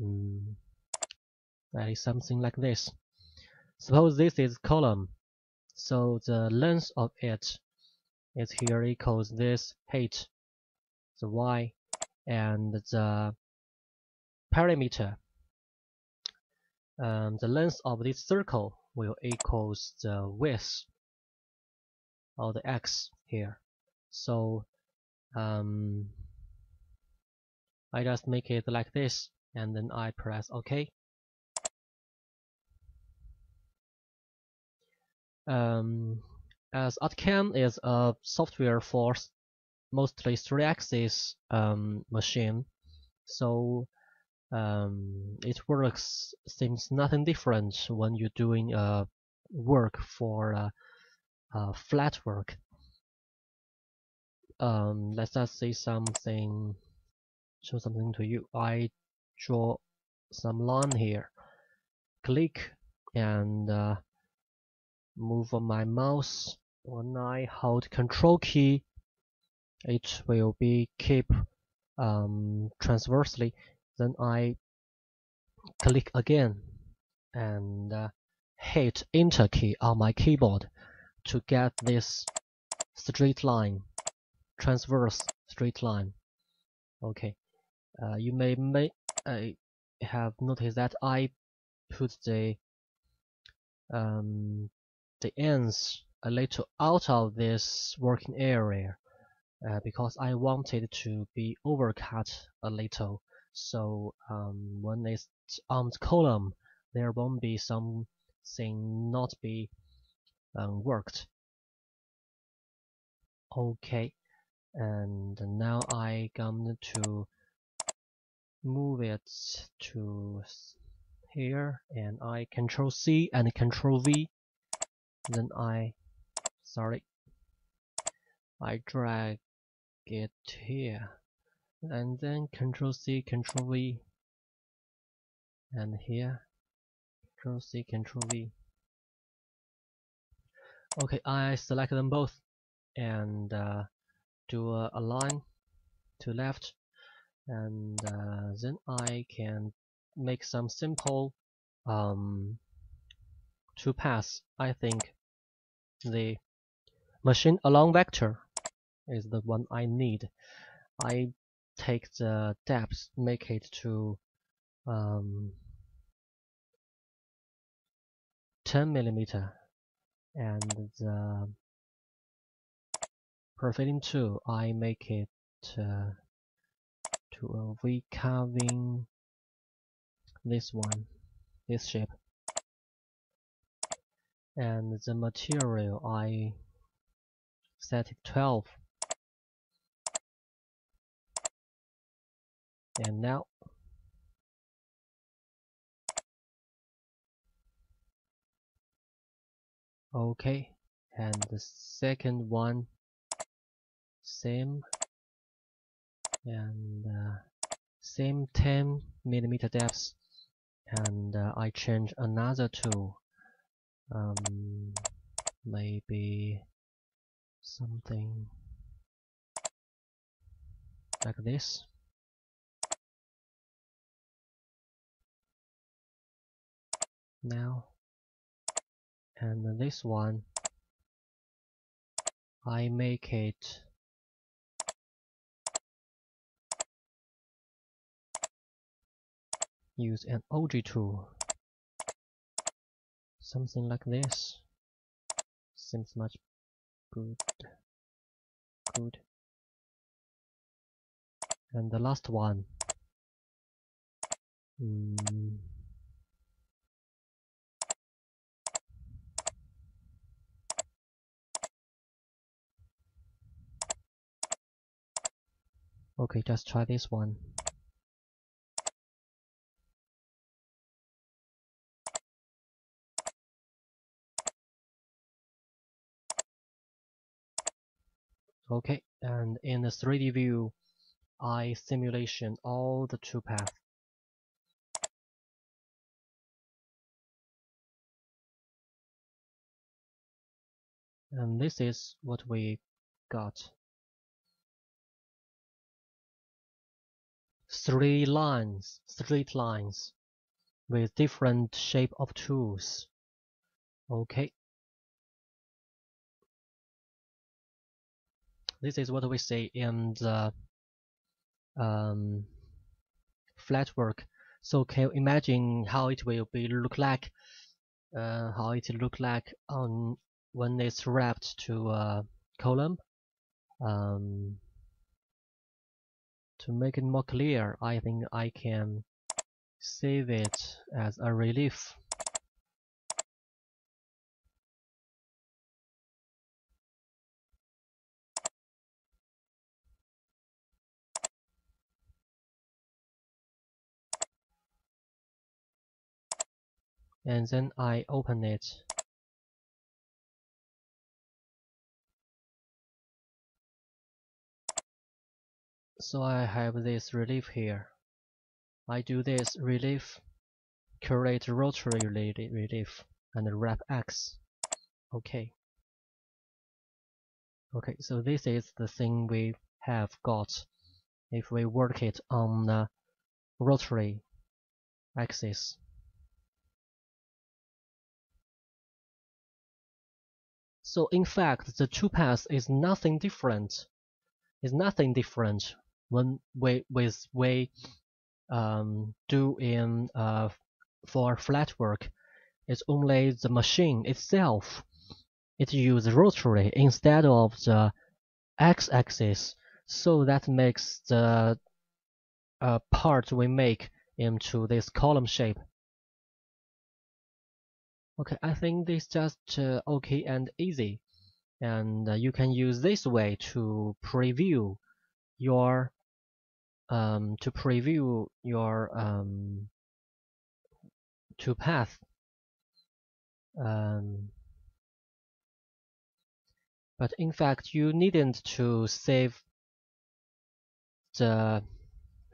mm, that is something like this. Suppose this is column, so the length of it is here equals this height, the y, and the perimeter. Um, the length of this circle will equals the width of the x here. So um, I just make it like this and then I press OK. Um, as ArtCam is a software for mostly three-axis um, machine, so um, it works seems nothing different when you're doing uh, work for uh, uh, flat work. Um, let's just say something, show something to you. I draw some line here, click and uh, move my mouse. When I hold Control key, it will be keep um, transversely. Then I click again and uh, hit Enter key on my keyboard to get this straight line, transverse straight line. Okay, uh, you may, may uh, have noticed that I put the um, the ends a little out of this working area uh, because I wanted to be overcut a little. So um, when it's on the column there won't be something not be um, worked. Okay and now I come to move it to here and I control C and control V. Then I sorry. I drag it here. And then control C control V. And here control C control V. Okay I select them both. And uh, do a, a, line to left and uh, then I can make some simple um, toolpaths I think the machine along vector is the one I need. I take the depth, make it to um, 10 millimeter, and the profiling tool I make it uh, to a V carving this one, this shape and the material I set it 12 and now okay and the second one same and uh, same 10 millimeter depth and uh, I change another tool um, maybe something like this. Now and this one I make it use an ogee tool. Something like this. Seems much good. Good. And the last one. Mm. okay just try this one Okay, and in the 3D view, I simulation all the toolpaths. And this is what we got. three lines, straight lines with different shape of tools. Okay. This is what we see in the um, flat work. So can you imagine how it will be look like, uh, how it look like on when it's wrapped to a column? Um, to make it more clear, I think I can save it as a relief. And then I open it. So I have this relief here. I do this relief, create rotary relief, and wrap X. Okay. Okay, so this is the thing we have got if we work it on the rotary axis. So in fact, the toolpaths is nothing different. Is nothing different when we with we um, do in uh, for flat work. It's only the machine itself. It uses rotary instead of the x-axis, so that makes the uh, part we make into this column shape. Okay, I think this just uh, okay and easy, and uh, you can use this way to preview your um, to preview your um, toolpath. Um, but in fact, you needn't to save the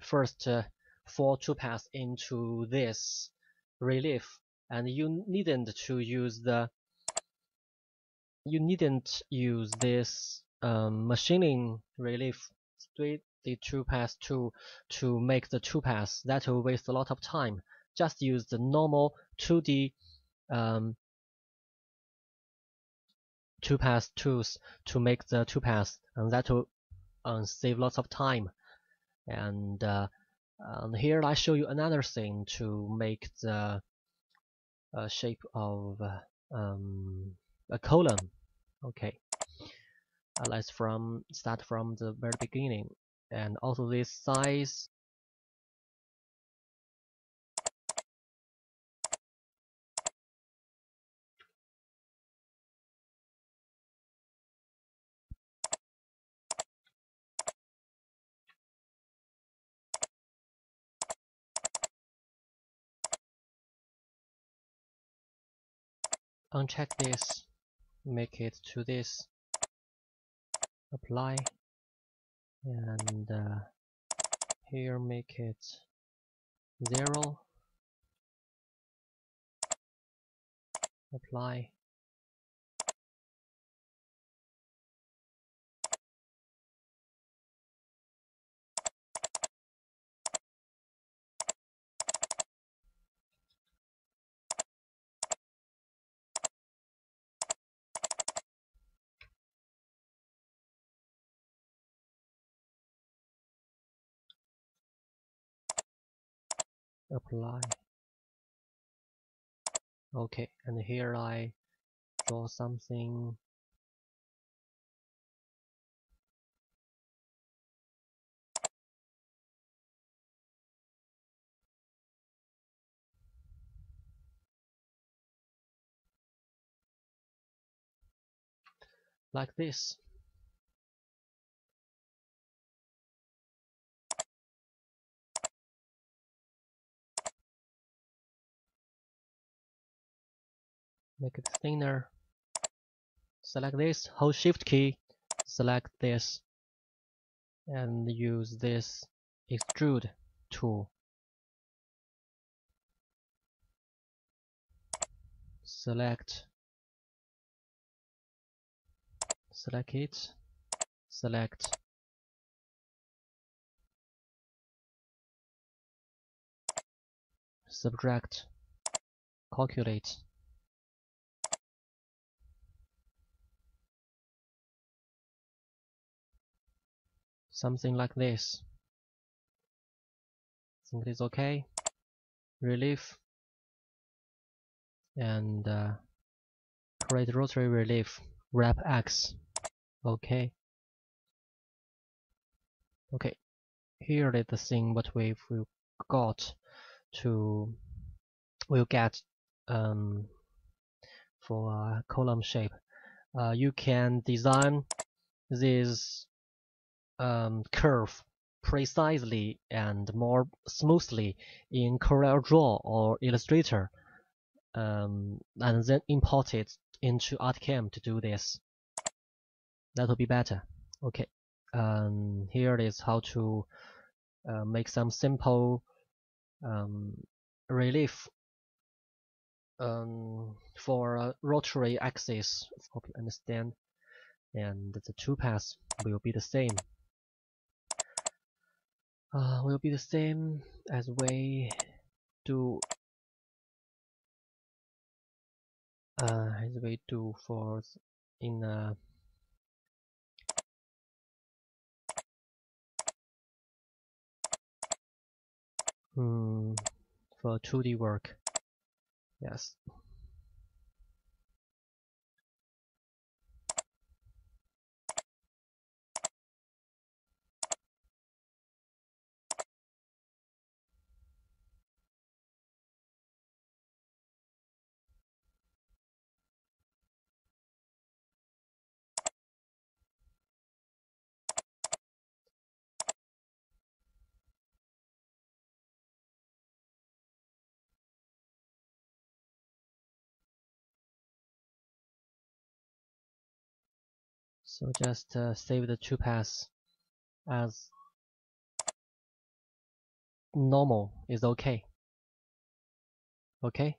first uh, four toolpaths into this relief, and you needn't to use the you needn't use this um, machining relief straight the pass tool to make the two pass That will waste a lot of time. Just use the normal 2D um, pass tools to make the two pass and that will uh, save lots of time. And, uh, and here I show you another thing to make the uh, shape of um, a column. Okay, uh, let's from start from the very beginning and also this size uncheck this make it to this apply and uh, here make it 0 apply apply. Okay and here I draw something. Like this make it thinner select this. Hold shift key. Select this. And use this extrude tool. Select. Select it. Select. Subtract, calculate. Something like this. Think it is okay. Relief and uh, create rotary relief wrap X. Okay. Okay. Here is the thing what we've got to we'll get um, for a column shape. Uh, you can design this um, curve precisely and more smoothly in CorelDRAW or Illustrator um, and then import it into ArtCam to do this. That will be better. Okay, um, here is how to uh, make some simple um, relief um, for a rotary axis. Hope you understand. And the toolpaths will be the same. Uh, will be the same as way to uh, as we do for in a hmm, for 2D work. Yes. So just uh, save the toolpaths as normal is okay. Okay.